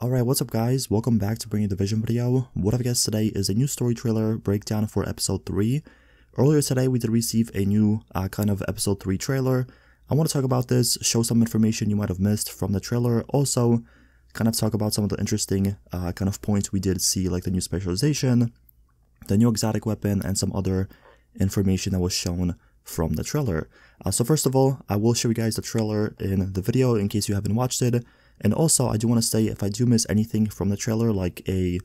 Alright, what's up guys? Welcome back to Bring You Division video. What I've guessed today is a new story trailer breakdown for episode 3. Earlier today we did receive a new uh, kind of episode 3 trailer. I want to talk about this, show some information you might have missed from the trailer, also kind of talk about some of the interesting uh, kind of points we did see like the new specialization, the new exotic weapon, and some other information that was shown from the trailer. Uh, so first of all, I will show you guys the trailer in the video in case you haven't watched it. And also, I do want to say if I do miss anything from the trailer, like a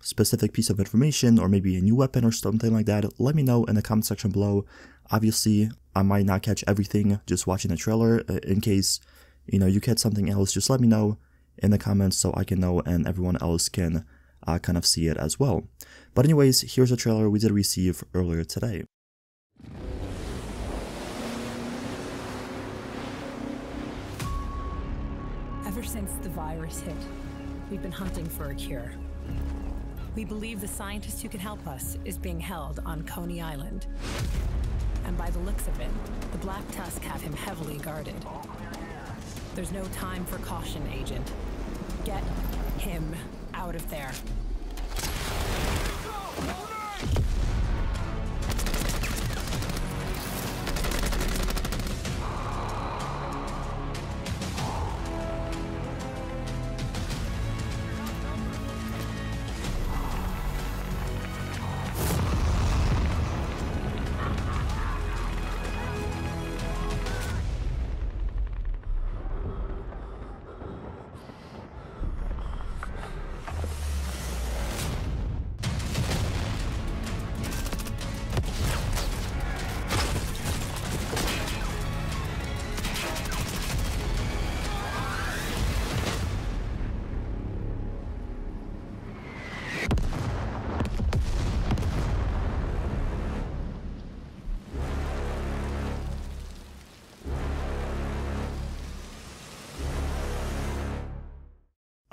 specific piece of information or maybe a new weapon or something like that, let me know in the comment section below. Obviously, I might not catch everything just watching the trailer. Uh, in case, you know, you catch something else, just let me know in the comments so I can know and everyone else can uh, kind of see it as well. But anyways, here's a trailer we did receive earlier today. Ever since the virus hit, we've been hunting for a cure. We believe the scientist who can help us is being held on Coney Island. And by the looks of it, the Black Tusk have him heavily guarded. There's no time for caution, Agent. Get him out of there.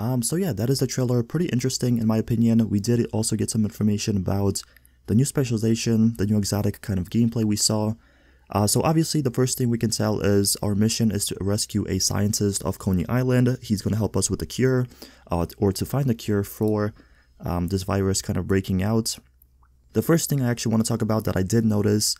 Um, so yeah, that is the trailer. Pretty interesting in my opinion. We did also get some information about the new specialization, the new exotic kind of gameplay we saw. Uh, so obviously the first thing we can tell is our mission is to rescue a scientist of Coney Island. He's going to help us with the cure, uh, or to find the cure for um, this virus kind of breaking out. The first thing I actually want to talk about that I did notice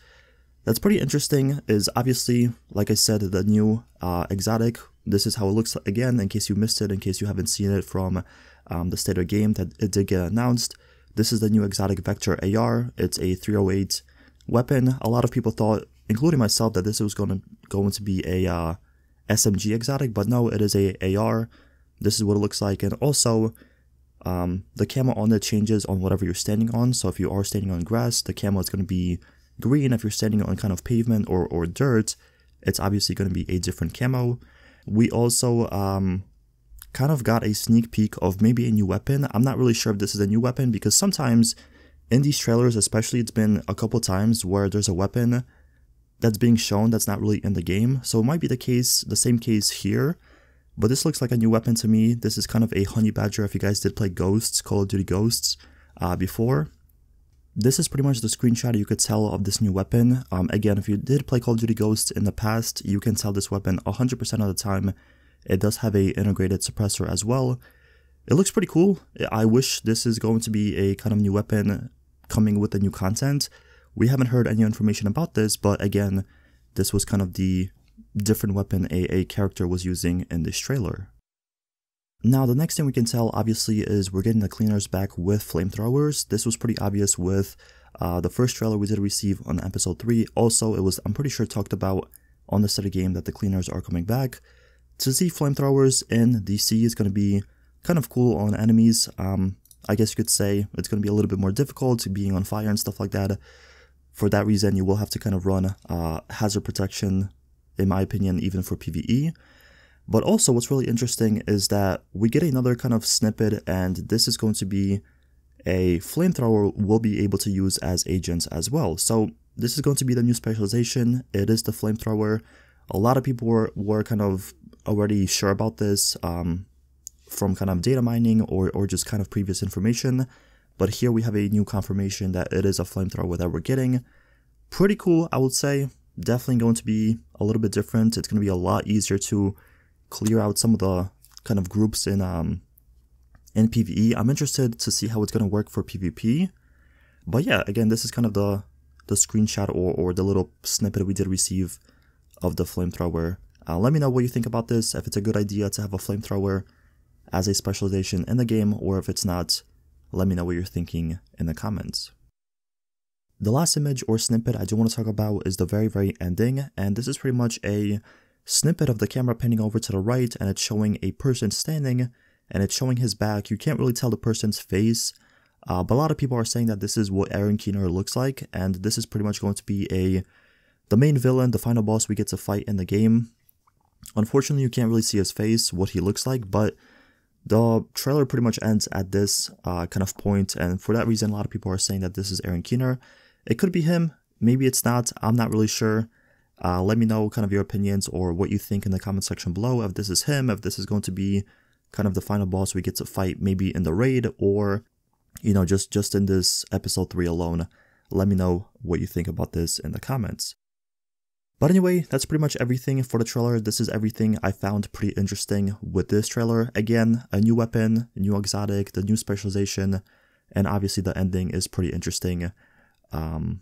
that's pretty interesting is obviously, like I said, the new uh, exotic. This is how it looks again, in case you missed it, in case you haven't seen it from um, the state of game that it did get announced. This is the new exotic Vector AR. It's a 308 weapon. A lot of people thought, including myself, that this was going to going to be a uh, SMG exotic, but no, it is a AR. This is what it looks like, and also um, the camo on it changes on whatever you're standing on. So if you are standing on grass, the camo is going to be green. If you're standing on kind of pavement or, or dirt, it's obviously going to be a different camo. We also um, kind of got a sneak peek of maybe a new weapon. I'm not really sure if this is a new weapon because sometimes in these trailers, especially, it's been a couple times where there's a weapon that's being shown that's not really in the game. So it might be the case, the same case here. But this looks like a new weapon to me. This is kind of a honey badger if you guys did play Ghosts, Call of Duty Ghosts uh, before. This is pretty much the screenshot you could tell of this new weapon. Um, again, if you did play Call of Duty Ghosts in the past, you can tell this weapon 100% of the time. It does have a integrated suppressor as well. It looks pretty cool. I wish this is going to be a kind of new weapon coming with the new content. We haven't heard any information about this, but again, this was kind of the different weapon a, a character was using in this trailer. Now, the next thing we can tell, obviously, is we're getting the cleaners back with flamethrowers. This was pretty obvious with uh, the first trailer we did receive on episode 3. Also, it was, I'm pretty sure, talked about on the study game that the cleaners are coming back. To see flamethrowers in DC is going to be kind of cool on enemies. Um, I guess you could say it's going to be a little bit more difficult to being on fire and stuff like that. For that reason, you will have to kind of run uh, hazard protection, in my opinion, even for PvE. But also, what's really interesting is that we get another kind of snippet, and this is going to be a flamethrower we'll be able to use as agents as well. So this is going to be the new specialization. It is the flamethrower. A lot of people were, were kind of already sure about this um, from kind of data mining or, or just kind of previous information. But here we have a new confirmation that it is a flamethrower that we're getting. Pretty cool, I would say. Definitely going to be a little bit different. It's going to be a lot easier to clear out some of the kind of groups in um in PvE. I'm interested to see how it's going to work for PvP. But yeah, again, this is kind of the the screenshot or, or the little snippet we did receive of the flamethrower. Uh, let me know what you think about this, if it's a good idea to have a flamethrower as a specialization in the game, or if it's not, let me know what you're thinking in the comments. The last image or snippet I do want to talk about is the very, very ending, and this is pretty much a snippet of the camera panning over to the right, and it's showing a person standing, and it's showing his back. You can't really tell the person's face, uh, but a lot of people are saying that this is what Aaron Keener looks like, and this is pretty much going to be a the main villain, the final boss we get to fight in the game. Unfortunately, you can't really see his face, what he looks like, but the trailer pretty much ends at this uh, kind of point, and for that reason, a lot of people are saying that this is Aaron Keener. It could be him, maybe it's not, I'm not really sure. Uh, let me know kind of your opinions or what you think in the comment section below, if this is him, if this is going to be kind of the final boss we get to fight maybe in the raid, or you know, just, just in this episode 3 alone, let me know what you think about this in the comments. But anyway, that's pretty much everything for the trailer. This is everything I found pretty interesting with this trailer. Again, a new weapon, new exotic, the new specialization, and obviously the ending is pretty interesting. Um,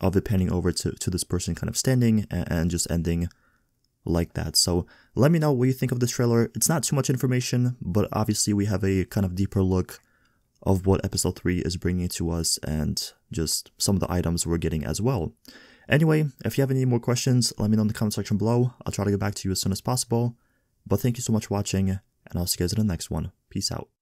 of it panning over to, to this person kind of standing and, and just ending like that. So let me know what you think of this trailer. It's not too much information, but obviously we have a kind of deeper look of what episode 3 is bringing to us and just some of the items we're getting as well. Anyway, if you have any more questions, let me know in the comment section below. I'll try to get back to you as soon as possible. But thank you so much for watching, and I'll see you guys in the next one. Peace out.